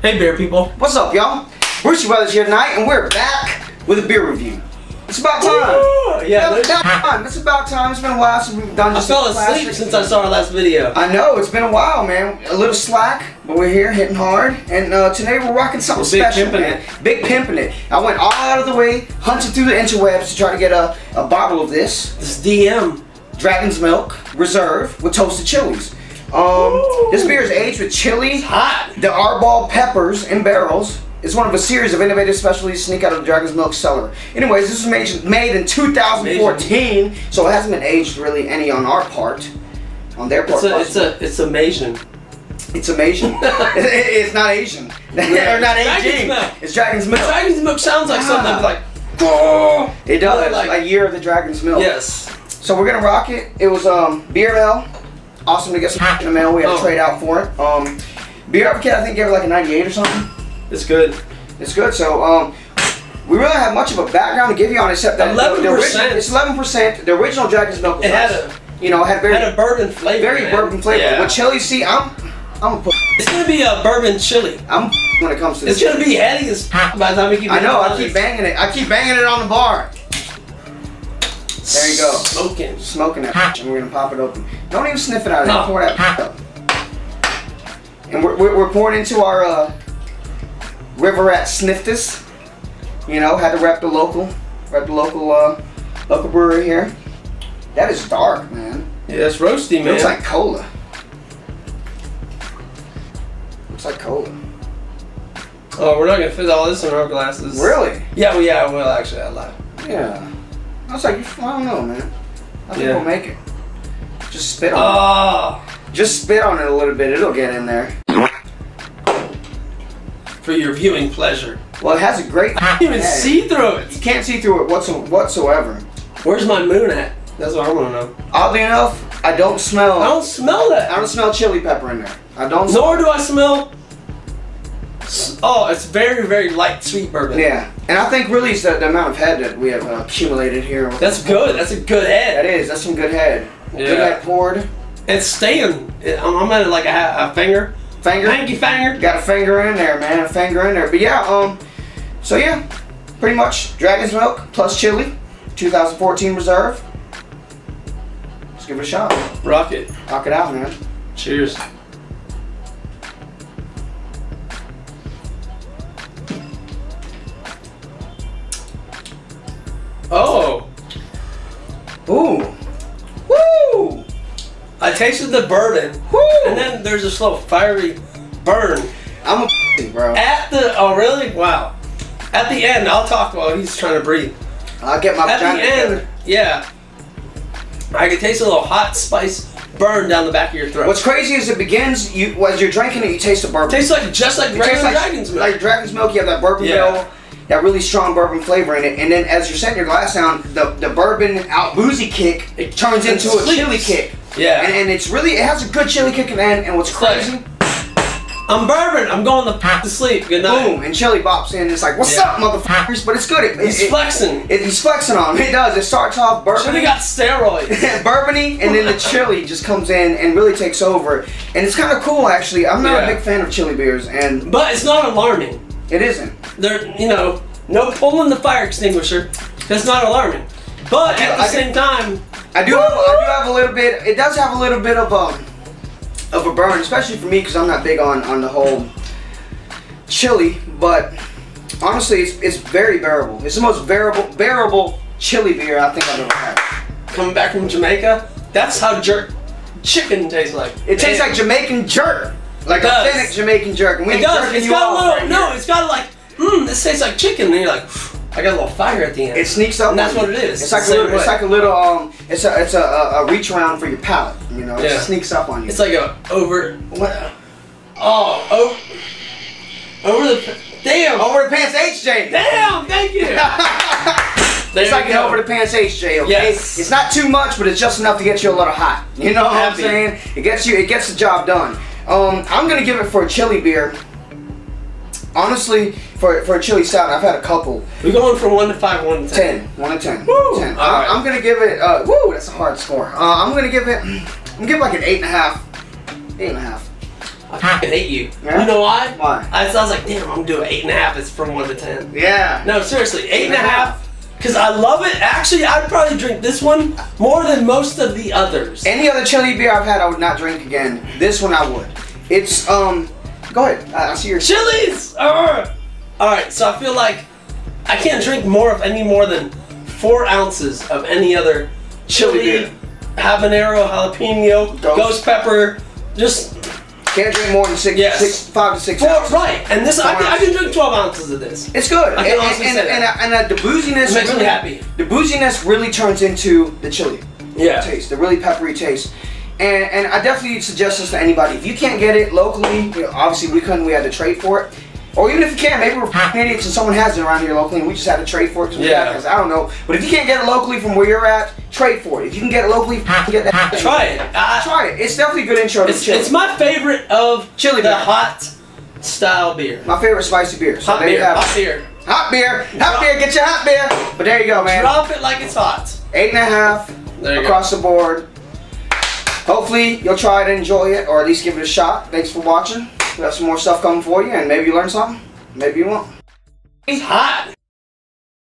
Hey, beer people. What's up, y'all? Brewsky Brothers here tonight, and we're back with a beer review. It's about time. Ooh, yeah, it's about time. It's about time. It's been a while since we've done I just fell asleep classic. since I saw our last video. I know it's been a while, man. A little slack, but we're here hitting hard, and uh, today we're rocking something We're big special, pimping man. Big pimping it. I went all out of the way, hunted through the interwebs to try to get a, a bottle of this This DM. Dragon's Milk Reserve with toasted chilies. Um, Ooh. this beer is aged with chili, Hot. the Arbol peppers in barrels. It's one of a series of innovative specialties sneak out of the Dragon's Milk cellar. Anyways, this was made, made in 2014, so it hasn't been aged really any on our part. On their part. It's a, it's a, it's amazing. It's amazing. It- it's not Asian. They're not Dragon's aging. Milk. It's Dragon's Milk. Dragon's milk sounds like something Ah. like. It does. Like- a year of the Dragon's Milk. Yes. So we're gonna rock it. It was um beer mail. Awesome to get some in the mail. We had to Oh. trade out for it. Um, BeerAdvocate I think gave it like a 98 or something. It's good. It's good. So um, we really have much of a background to give you on except that the- the original- It's 11 percent. The original Dragon's Milk was It had a you know had very had a bourbon flavor. very man. bourbon flavor. Yeah. With chili, see, I'm I'm a It's gonna be a bourbon chili. I'm when it comes to this. It's gonna be heady as by the time we keep. I know. I keep banging it. I keep banging it on the bar. There you go. Smoking. Smoking that, and we're gonna pop it open. Don't even sniff it out. No. Pour that up. And we're, we're, we're pouring into our uh, River Rat Snifters. You know, had to rep the local, rep the local, uh, local brewery here. That is dark, man. Yeah, it's roasty, It man. looks like cola. Looks like cola. oh, we're not gonna fit all this in our glasses. Really? Yeah, well, yeah, well, actually, I lied. Yeah. I was like, I don't know, man. I think Yeah. we'll make it. Just spit on Oh, it. Ah. Just spit on it a little bit. It'll get in there. for your viewing pleasure. Well, it has a great. I can't even head. see through it. You can't see through it whatso- whatsoever. Where's my moon at? That's what I want to know. Oddly enough, I don't smell. I don't smell that. I don't smell chili pepper in there. I don't. Nor do I smell. Oh, it's very, very light sweet bourbon. Yeah, and I think really it's the, the amount of head that we have uh, accumulated here. That's good. That's a good head. That is. That's some good head. Good Yeah. head poured. It's staying. I'm at like a, a finger. Finger. Thank you, finger. Got a finger in there, man. A finger in there. But yeah, um, so yeah, pretty much Dragon's Milk plus chili, 2014 Reserve. Let's give it a shot. Rock it. Rock it out, man. Cheers. I tasted the bourbon, Woo. and then there's a slow fiery burn I'm a bro. at the. Oh, really? Wow. At the end, I'll talk while he's trying to breathe. I'll get my At the end, together. yeah, I can taste a little hot spice burn down the back of your throat. What's crazy is it begins you as you're drinking it, you taste the bourbon. tastes like just like It regular like dragon's milk. Like dragon's milk, you have that bourbon Yeah. bill, that really strong bourbon flavor in it, and then as you're setting your glass down, the, the bourbon out boozy kick it turns into a sleeps. chili kick. Yeah. And, and it's really it has a good chili kick in the end, and what's crazy, I'm bourbon. I'm going to, to sleep. Good night. boom, and chili bops in. It's like, what's Yeah. up, motherfuckers? But it's good. It, He's it, flexing. it- he's flexing on him. It does. It starts off Should have bourbon. got steroids. bourbony and then the chili just comes in and really takes over and it's kind of cool actually i'm not Yeah. a big fan of chili beers and But it's not alarming. it isn't There, you know, no pulling the fire extinguisher. That's not alarming. But at the I same time, i do have i do have a little bit it does have a little bit of a of a burn especially for me because i'm not big on on the whole chili but honestly it's, it's very bearable it's the most bearable bearable chili beer i think i've ever had coming back from Jamaica, that's how jerk chicken tastes like. it tastes like jamaican jerk like authentic jamaican jerk and we It does. It's you got a little. right no, here. it's got like. Mmm, this tastes like chicken. And you're like, I got a little fire at the end. It sneaks up. And that's what it is. It's like a little. It's like a little. Um. It's a. It's a, a, a reach around for your palate. You know. It sneaks up on you. It's like a over. What? Oh, over. Over the. Damn. over the pants, HJ. Damn. Thank you. It's like an over the pants HJ, okay? Yes. It's not too much, but it's just enough to get you a little hot. You know what I'm saying? It gets you. It gets the job done. Um, I'm gonna give it for a chili beer. Honestly, for for a chili stout, I've had a couple. We're going from one to five, one to ten. Ten, one to ten. Woo! Ten. All I'm, right. I'm gonna give it. Uh, woo, that's a hard score. Uh, I'm gonna give it. I'm gonna give it like an eight and a half. Eight and a half. I fucking hate you. Yeah? You know why? Why? I, so I was like, damn, I'm gonna do an eight and a half. It's from one to ten. Yeah. No, seriously, eight and a half. Cause I love it. Actually, I'd probably drink this one more than most of the others. Any other chili beer I've had, I would not drink again. This one I would. It's um. Go ahead. I, I see your. Chili's. All right, so I feel like I can't drink more of any more than four ounces of any other chili, habanero, jalapeno, Ghost. ghost, pepper. Just Can't drink more than six, Yes. six five to six four, ounces. right. And this, I, can- I can drink 12 ounces of this. It's good. I can and, honestly and, say and, that. and, uh, the booziness makes me really, happy. The booziness really turns into the chili Yeah. taste, the really peppery taste. And, and I definitely suggest this to anybody. If you can't get it locally, you know, obviously we couldn't, we had to trade for it. Or even if you can, maybe we're f***ing idiots and someone has it around here locally and we just had to trade for it because Yeah. got it. 'cause I don't know. But if you can't get it locally from where you're at, trade for it. If you can get it locally, f***ing get that. thing. Try it. I, uh, Try it. It's definitely a good intro to It's, chili. it's my favorite of Chili the beer. hot style beer. my favorite spicy beer. So Hot there you beer. have it. Hot beer. Hot beer. Hot beer. Get your hot beer. But there you go, man. Drop it like it's hot. Eight and a half There you across the board. Hopefully you'll try it and enjoy it, or at least give it a shot. Thanks for watching. We have some more stuff coming for you, and maybe you learn something. Maybe you won't. It's hot.